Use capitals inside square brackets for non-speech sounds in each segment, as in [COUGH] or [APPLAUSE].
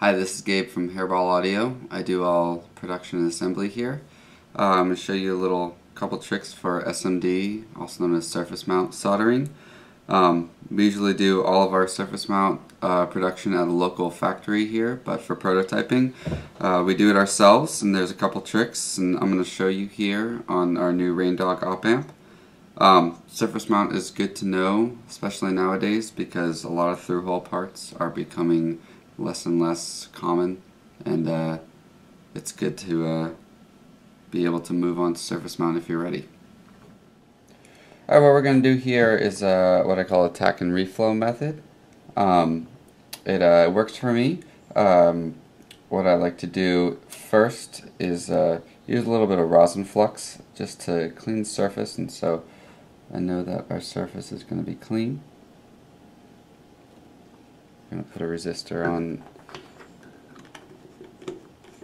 Hi, this is Gabe from Hairball Audio. I do all production and assembly here. I'm going to show you a little couple tricks for SMD, also known as surface mount soldering. Um, we usually do all of our surface mount uh, production at a local factory here, but for prototyping, uh, we do it ourselves, and there's a couple tricks, and I'm going to show you here on our new Rain Dog op amp. Um, surface mount is good to know, especially nowadays, because a lot of through-hole parts are becoming less and less common, and uh, it's good to uh, be able to move on to surface mount if you're ready. Alright, what we're going to do here is uh, what I call a tack and reflow method. Um, it uh, works for me. Um, what I like to do first is uh, use a little bit of rosin flux just to clean the surface and so I know that our surface is going to be clean. I'm going to put a resistor on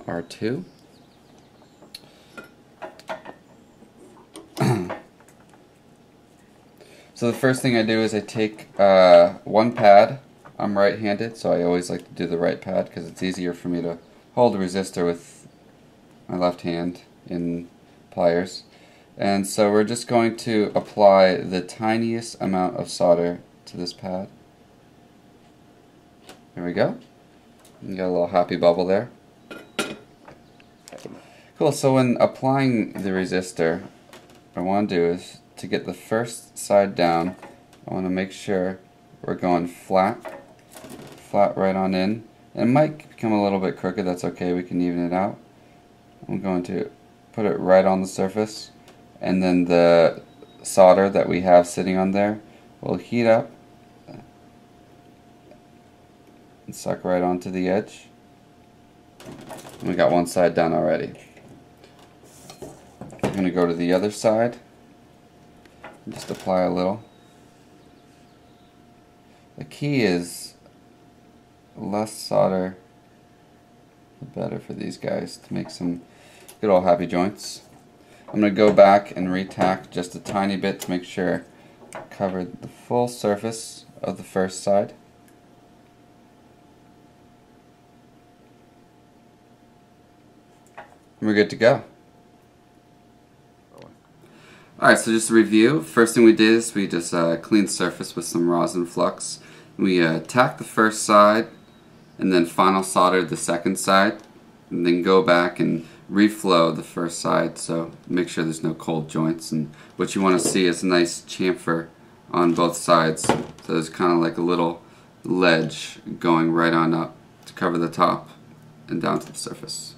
R2. [CLEARS THROAT] So the first thing I do is I take uh, one pad. I'm right-handed, so I always like to do the right pad because it's easier for me to hold a resistor with my left hand in pliers. And so we're just going to apply the tiniest amount of solder to this pad. There we go. You got a little happy bubble there. Cool, so when applying the resistor, what I want to do is to get the first side down, I want to make sure we're going flat, flat right on in. It might become a little bit crooked, that's okay, we can even it out. I'm going to put it right on the surface, and then the solder that we have sitting on there will heat up and suck right onto the edge. And we got one side done already. I'm going to go to the other side just apply a little. The key is less solder the better for these guys to make some good old happy joints. I'm going to go back and retack just a tiny bit to make sure I covered the full surface of the first side. We're good to go. Alright, so just a review, first thing we did is we just uh, cleaned surface with some rosin flux. We uh, tacked the first side and then final soldered the second side and then go back and reflow the first side so make sure there's no cold joints and what you want to see is a nice chamfer on both sides so there's kind of like a little ledge going right on up to cover the top and down to the surface.